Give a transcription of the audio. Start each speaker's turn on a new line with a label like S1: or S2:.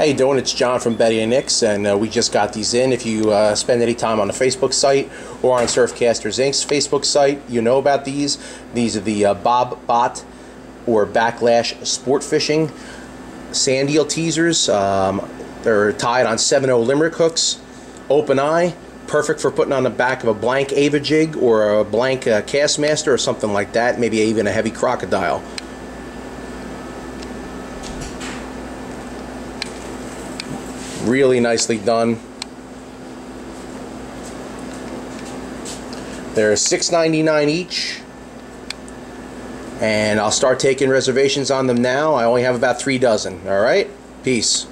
S1: How you doing? It's John from Betty and Nick's, and uh, we just got these in. If you uh, spend any time on the Facebook site or on Surfcasters Inc.'s Facebook site, you know about these. These are the uh, Bob Bott or Backlash Sport Fishing sand eel teasers. Um, they're tied on 7/0 limerick hooks, open eye, perfect for putting on the back of a blank Ava jig or a blank uh, Kastmaster or something like that, maybe even a heavy Krocodile. Really nicely done. They're $6.99 each. And I'll start taking reservations on them now. I only have about three dozen. All right? Peace.